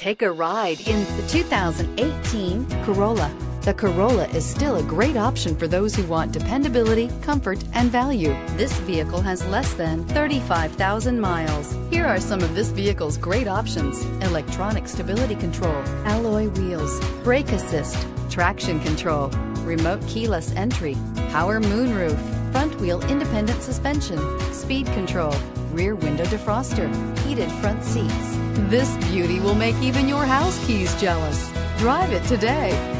Take a ride in the 2018 Corolla. The Corolla is still a great option for those who want dependability, comfort, and value. This vehicle has less than 35,000 miles. Here are some of this vehicle's great options. Electronic stability control, alloy wheels, brake assist, traction control, remote keyless entry, power moonroof, front wheel independent suspension, speed control, rear window defroster, heated front seats. This beauty will make even your house keys jealous. Drive it today.